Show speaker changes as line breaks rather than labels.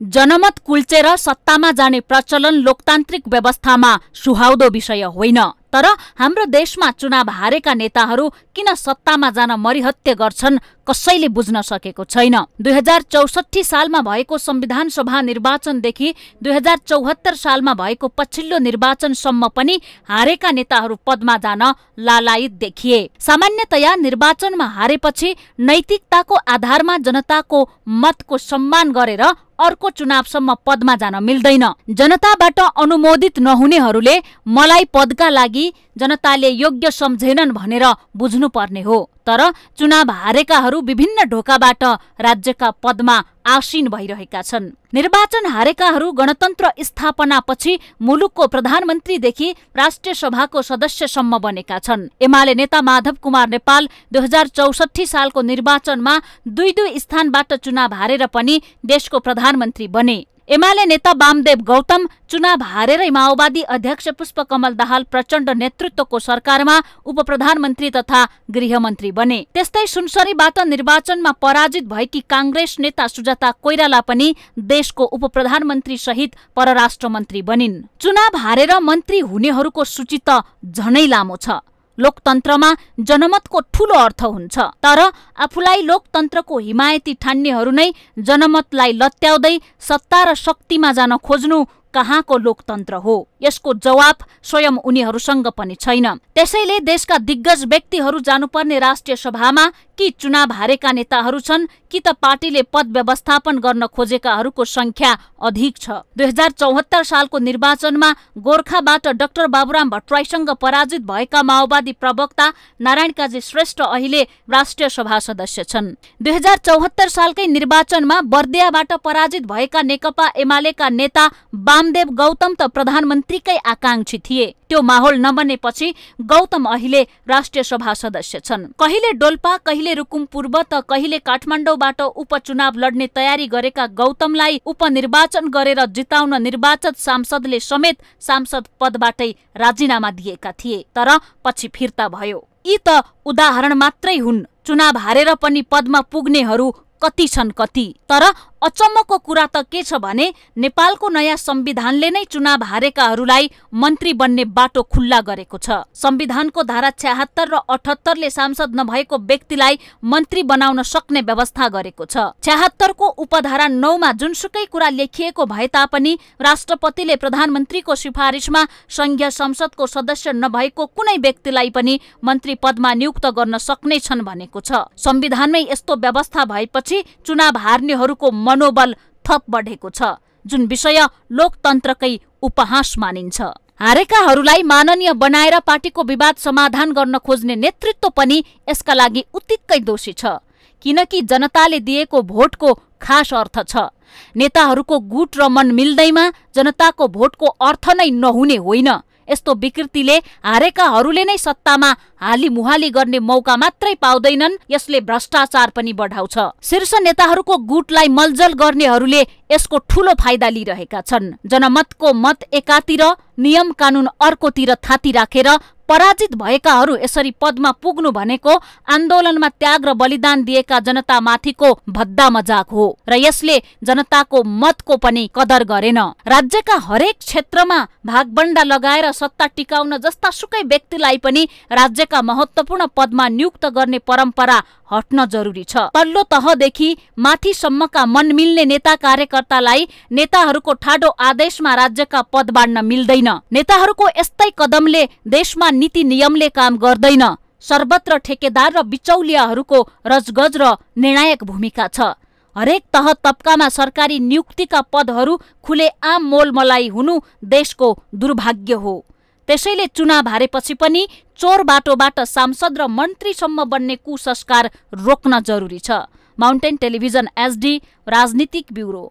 जनमत कुल्चेर सत्तामा जाने प्रचलन लोकतान्त्रिक व्यवस्थामा सुहाउँदो विषय होइन। तर हाम्रो देशमा चुनाव हारेका नेताहरू किन सत्तामा जान मरिहत्य गर्छन् कसैले बुझ्न सकेको छैन। दुई हजार चौसठी सालमा भएको संविधान सभा निर्वाचनदेखि दुई हजार चौहत्तर सालमा भएको पछिल्लो निर्वाचनसम्म पनि हारेका नेताहरू पदमा जान लालायित देखिए। सामान्यतया निर्वाचनमा हारेपछि नैतिकताको आधारमा जनताको मतको सम्मान गरेर अर्को चुनावसम्म पदमा जान मिल्दैन। जनताबाट अनुमोदित नहुनेहरूले मलाई पदका लागि जनताले योग्य सम्झेनन् भनेर बुझ्नुपर्ने हो। तर चुनाव हारेकाहरू विभिन्न ढोकाबाट राज्यका पदमा आसीन भइरहेका छन्। निर्वाचन हारेकाहरू गणतन्त्र स्थापनापछि मुलुकको प्रधानमन्त्रीदेखि राष्ट्रिय सभाको सदस्यसम्म बनेका छन्। एमाले नेता माधव कुमार नेपाल दुई हजार चौसठी सालको निर्वाचनमा दुई दुई स्थानबाट चुनाव हारेर पनि देशको प्रधानमन्त्री बने। एमाले नेता वामदेव गौतम चुनाव हारेरै माओवादी अध्यक्ष पुष्पकमल दाहाल प्रचण्ड नेतृत्वको सरकारमा उप प्रधानमन्त्री तथा गृहमन्त्री बने। त्यस्तै सुनसरीबाट निर्वाचनमा पराजित भएकी काङ्ग्रेस नेता सुजाता कोइराला पनि देशको उप प्रधानमन्त्री सहित परराष्ट्र मन्त्री बनिन्। चुनाव हारेर मन्त्री हुनेहरूको सूची त झनै लामो छ। लोकतन्त्रमा जनमतको ठूलो अर्थ हुन्छ। तर आफूलाई लोकतन्त्रको हिमायती ठान्नेहरू नै जनमतलाई लत्याउँदै सत्ता र शक्तिमा जान खोज्नु कहाँको लोकतन्त्र हो? यसको जवाब स्वयं उनीहरूसँग पनि छैन। त्यसैले देशका दिग्गज व्यक्तिहरू जानुपर्ने राष्ट्रिय सभामा कि चुनाव हारेका नेताहरू छन् कि त पार्टीले पद व्यवस्थापन गर्न खोजेकाहरूको संख्या अधिक छ। दुई हजार चौहत्तर सालको निर्वाचनमा गोर्खाबाट डाक्टर बाबुराम भट्टराईसँग पराजित भएका माओवादी प्रवक्ता नारायण काजी श्रेष्ठ अहिले राष्ट्रिय सभा सदस्य छन्। दुई हजार चौहत्तर सालकै निर्वाचनमा बर्दियाबाट पराजित भएका नेकपा एमालेका नेता वामदेव गौतम त प्रधानमन्त्रीकै आकांक्षी थिए। त्यो माहौल नबनेपछि गौतम अहिले राष्ट्रिय सभा सदस्य छन्। कहिले डोल्पा कहिले रुकुम पूर्व त कहिले काठमाडौँबाट उपचुनाव लड्ने तयारी गरेका गौतमलाई उपनिर्वाचन गरेर जिताउन निर्वाचित सांसदले समेत सांसद पदबाटै राजीनामा दिएका थिए तर पछि फिर्ता भयो। यी त उदाहरण मात्रै हुन्। चुनाव हारेर पनि पदमा पुग्नेहरू कति छन् कति तर अचम्मको कुरा त के छ भने नेपालको नयाँ संविधानले नै चुनाव हारेकाहरूलाई मन्त्री बन्ने बाटो खुल्ला गरेको छ। संविधानको धारा छ्याहत्तर र अठहत्तरले सांसद नभएको व्यक्तिलाई मन्त्री बनाउन सक्ने व्यवस्था गरेको छ। छ्याहत्तरको उपधारा नौमा जुनसुकै कुरा लेखिएको भए तापनि राष्ट्रपतिले प्रधानमन्त्रीको सिफारिसमा संघीय संसदको सदस्य नभएको कुनै व्यक्तिलाई पनि मन्त्री पदमा नियुक्त गर्न सक्नेछन् भनेको छ। संविधानमै यस्तो व्यवस्था भएपछि चुनाव हार्नेहरूको मनोबल थप बढेको छ जुन विषय लोकतन्त्रकै उपहास मानिन्छ। हारेकाहरूलाई माननीय बनाएर पार्टीको विवाद समाधान गर्न खोज्ने नेतृत्व पनि यसका लागि उत्तिकै दोषी छ किनकि जनताले दिएको भोटको खास अर्थ छ। नेताहरूको गुट र मन मिल्दैमा जनताको भोटको अर्थ नै नहुने होइन। यस्तो विकृतिले हारेकाहरूले नै सत्तामा हाली मुहाली गर्ने मौका मात्रै पाउँदैनन् यसले भ्रष्टाचार पनि बढाउँछ। शीर्ष नेताहरूको गुटलाई मलजल गर्नेहरूले यसको ठूलो फाइदा लिइरहेका छन्। जनमतको मत एकातिर नियम कानून अर्कोतिर थाती राखेर पराजित भएकाहरू यसरी पदमा पुग्नु भनेको आन्दोलनमा त्याग र बलिदान दिएका जनतामाथिको भद्दा मजाक हो र यसले जनताको मतको पनि कदर गरेन। राज्यका हरेक क्षेत्रमा भागबण्डा लगाएर सत्ता टिकाउन जस्ता सुकै व्यक्तिलाई पनि राज्यका महत्वपूर्ण पदमा नियुक्त गर्ने परम्परा हट्न जरुरी छ। तल्लो तहदेखि माथिसम्मका मन मिल्ने नेता कार्यकर्तालाई नेताहरूको ठाडो आदेशमा राज्यका पद बाँड्न मिल्दैन। नेताहरूको यस्तै कदमले देशमा नीति नियमले काम गर्दैन। सर्वत्र ठेकेदार र बिचौलियाहरूको रजगज र निर्णायक भूमिका छ। हरेक तह तब्कामा सरकारी नियुक्तिका पदहरू खुले आम मोलमलाई हुनु देशको दुर्भाग्य हो। त्यसैले चुनाव हारेपछि पनि चोर बाटोबाट सांसद र मन्त्रीसम्म बन्ने कुसंस्कार रोक्न जरुरी छ। माउन्टेन टेलिभिजन एसडी राजनीतिक ब्युरो।